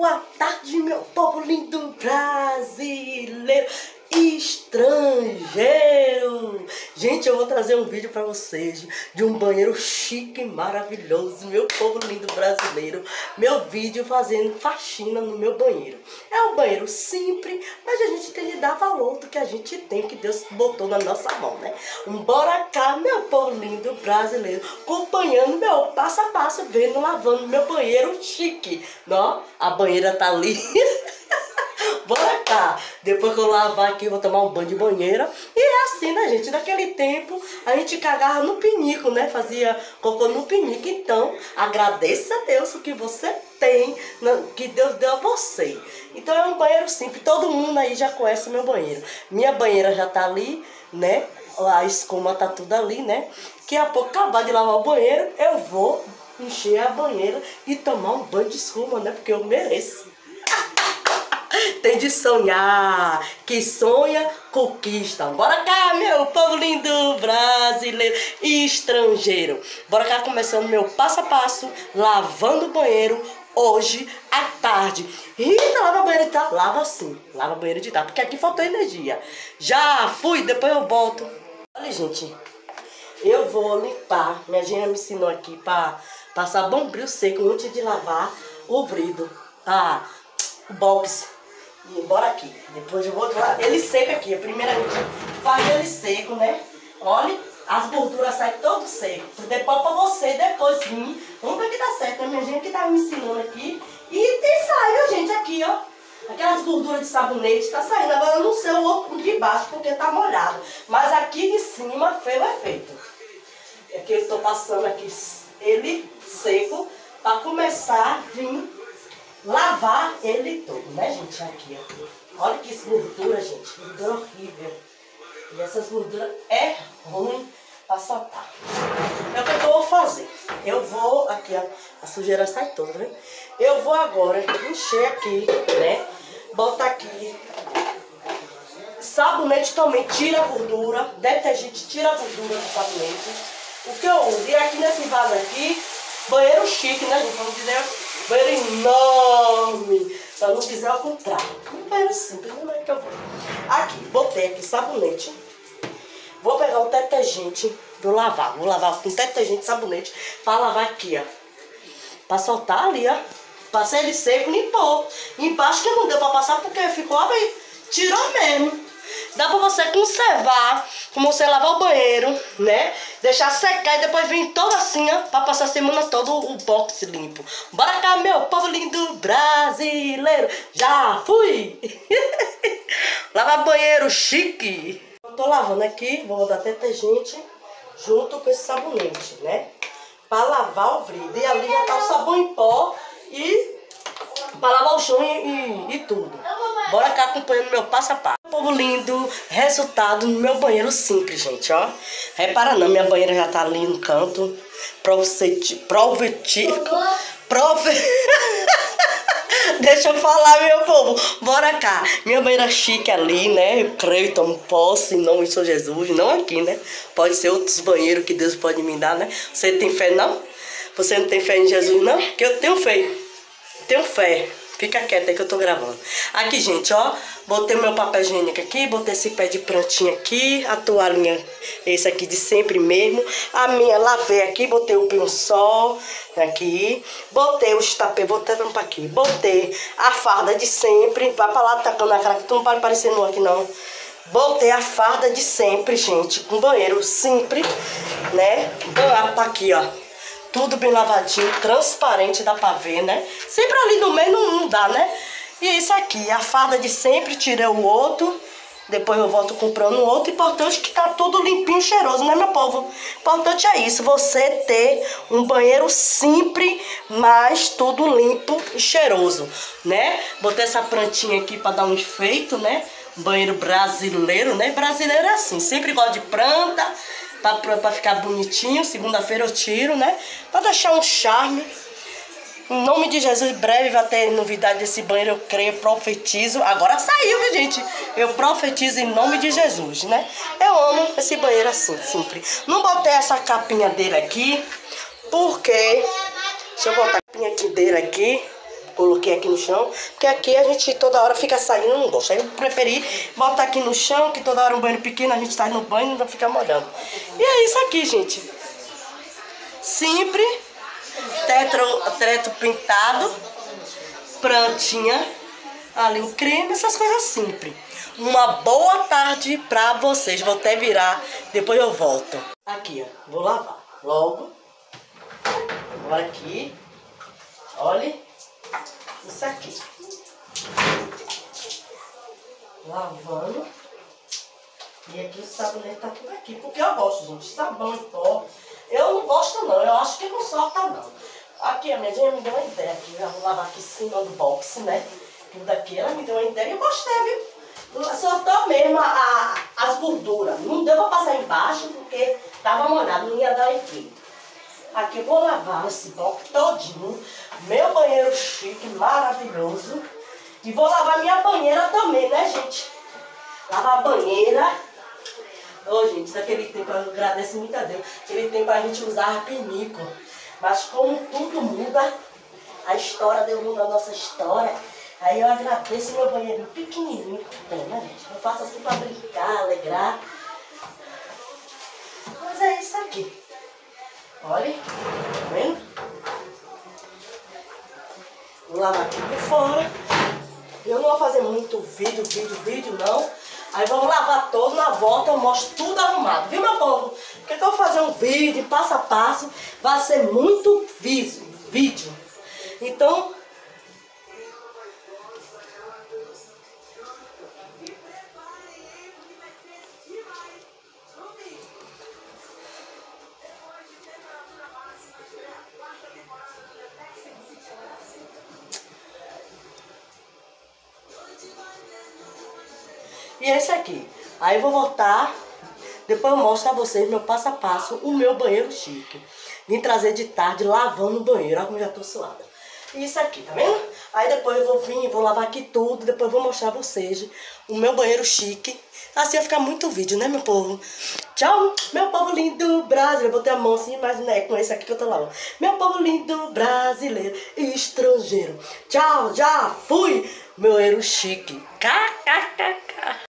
Boa tarde, meu povo lindo brasileiro estrangeiro. Gente, eu vou trazer um vídeo para vocês de um banheiro chique maravilhoso, meu povo lindo brasileiro. Meu vídeo fazendo faxina no meu banheiro. É um banheiro simples, mas a gente tem que dar valor do que a gente tem, que Deus botou na nossa mão, né? Bora cá, meu povo lindo brasileiro, acompanhando meu passo a passo, vendo, lavando meu banheiro chique. Não, a banheira tá ali. Bora cá. Depois que eu lavar aqui, eu vou tomar um banho de banheira. E é assim, né, gente? Naquele tempo, a gente cagava no pinico, né? Fazia cocô no pinico. Então, agradeça a Deus o que você tem, que Deus deu a você. Então, é um banheiro simples. Todo mundo aí já conhece meu banheiro. Minha banheira já tá ali, né? A escuma tá tudo ali, né? Que a pouco acabar de lavar o banheiro, eu vou encher a banheira e tomar um banho de escuma, né? Porque eu mereço. Tem de sonhar. Que sonha, conquista. Bora cá, meu povo lindo brasileiro e estrangeiro. Bora cá, começando meu passo a passo, lavando o banheiro hoje à tarde. Rita, lava banheiro de tarde? Lava sim, lava banheiro de tarde, porque aqui faltou energia. Já fui, depois eu volto. Olha, gente, eu vou limpar. Minha gente me ensinou aqui para passar bombril seco antes de lavar o vrido. Ah, o box e bora aqui. Depois eu vou lá. Ele seca aqui. Primeiramente faz ele seco, né? Olha, as gorduras saem todo seco. Depois pra você, depois vir. Vamos ver que dá certo, né? Minha gente que tá me ensinando aqui. E tem saiu, gente, aqui, ó. Aquelas gorduras de sabonete tá saindo. Agora eu não sei o outro de baixo porque tá molhado. Mas aqui de cima foi o efeito. É que eu tô passando aqui ele seco para começar a vir lavar ele todo, né, gente? Aqui, ó. Olha que gordura, gente. Gordura horrível. E essas gorduras é ruim pra soltar. É o que eu vou fazer. Eu vou, aqui, ó, a sujeira sai toda, né? Eu vou agora encher aqui, né? Bota aqui. Sabonete também tira a gordura. Detergente tira a gordura do sabonete. O que eu uso? E aqui nesse vaso aqui, banheiro chique, né, gente? Vamos dizer banheiro enorme. Eu não quiser ao contrário. Um banheiro simples, não é que eu vou. Aqui, botei aqui sabonete. Vou pegar o detergente do lavar. Vou lavar com detergente sabonete para lavar aqui, ó. Para soltar ali, ó. Passei ele seco, limpou. Embaixo que não deu para passar porque ficou, aí. Tirou mesmo. Dá pra você conservar, como você lavar o banheiro, né? Deixar secar e depois vir toda assim, ó, pra passar a semana toda o box limpo. Bora cá, meu povo lindo brasileiro. Já fui! Lavar banheiro chique. Eu tô lavando aqui, vou botar detergente junto com esse sabonete, né? Pra lavar o vidro. E ali já tá o sabão em pó e pra lavar o chão e, e, e tudo. Bora cá acompanhando meu passo a passo. Povo lindo, resultado no meu banheiro simples, gente, ó. Repara não, minha banheira já tá ali no canto. Profetivo. Profetivo. Profe... Deixa eu falar, meu povo. Bora cá. Minha banheira chique ali, né? Eu creio, tomo posse em nome de São Jesus. Não aqui, né? Pode ser outros banheiros que Deus pode me dar, né? Você tem fé, não? Você não tem fé em Jesus, não? Que eu tenho fé. Tenho fé. Fica quieta aí que eu tô gravando. Aqui, gente, ó. Botei meu papel higiênico aqui. Botei esse pé de plantinha aqui. A toalhinha, esse aqui de sempre mesmo. A minha, lavei aqui. Botei o pinçol aqui. Botei os. Vou até tampar aqui. Botei a farda de sempre. Vai pra lá tacando a cara que tu não pode parecer nu aqui, não. Botei a farda de sempre, gente. Com banheiro simples, né? Tá aqui, ó tudo bem lavadinho, transparente, dá pra ver, né? Sempre ali no meio não, dá, né? E isso aqui, a farda de sempre, tirei o outro. Depois eu volto comprando outro. Importante que tá tudo limpinho, cheiroso, né, meu povo? Importante é isso, você ter um banheiro simples, mas tudo limpo e cheiroso, né? Botei essa plantinha aqui pra dar um efeito, né? Banheiro brasileiro, né? Brasileiro é assim, sempre gosta de planta, pra, pra, pra ficar bonitinho. Segunda-feira eu tiro, né? Pra deixar um charme. Em nome de Jesus, breve vai ter novidade desse banheiro, eu creio, profetizo. Agora saiu, viu, gente? Eu profetizo em nome de Jesus, né? Eu amo esse banheiro assim, simples. Não botei essa capinha dele aqui, porque... Deixa eu botar a capinha aqui dele aqui. Coloquei aqui no chão, porque aqui a gente toda hora fica saindo, não gosta. Eu preferi botar aqui no chão, que toda hora um banho pequeno, a gente sai no banho e não fica molhando. E é isso aqui, gente. Sempre tetro, teto pintado, plantinha, ali o creme, essas coisas simples. Uma boa tarde pra vocês. Vou até virar, depois eu volto. Aqui, ó. Vou lavar. Logo. Agora aqui. Olha. Isso aqui. Lavando. E aqui o sabonete tá tudo aqui. Porque eu gosto, gente. Sabão em pó. Eu não gosto não. Eu acho que não solta não. Aqui, a minha gente me deu uma ideia. Aqui, eu vou lavar aqui em cima do box, né? Tudo aqui. Ela me deu uma ideia e eu gostei, viu? soltou mesmo a, a, as gorduras. Não deu pra passar embaixo porque tava molhado, não ia dar efeito. Aqui eu vou lavar esse bloco todinho. Meu banheiro chique, maravilhoso. E vou lavar minha banheira também, né, gente? Lavar a banheira. Ô, oh, gente, naquele tempo eu agradeço muito a Deus. Aquele tempo a gente usava pinico. Mas como tudo muda, a história deu mundo a nossa história. Aí eu agradeço meu banheiro pequenininho que tem, né, gente? Eu faço assim pra brincar, alegrar. Mas é isso aqui. Olha, tá vendo? Vou lavar aqui por fora. Eu não vou fazer muito vídeo, vídeo, vídeo, não. Aí vamos lavar todo, na volta eu mostro tudo arrumado. Viu, meu povo? Porque eu vou fazer um vídeo, passo a passo, vai ser muito vídeo. Então, E esse aqui. Aí eu vou voltar, depois eu mostro a vocês meu passo a passo, o meu banheiro chique. Vim trazer de tarde lavando o banheiro, olha como já tô suada. Isso aqui, tá vendo? Aí depois eu vou vir, vou lavar aqui tudo, depois vou mostrar a vocês o meu banheiro chique. Assim vai ficar muito vídeo, né, meu povo? Tchau, meu povo lindo brasileiro. Botei a mão assim, mas não é com esse aqui que eu tô lavando. Meu povo lindo brasileiro e estrangeiro. Tchau, já fui, meu banheiro chique. KKKK.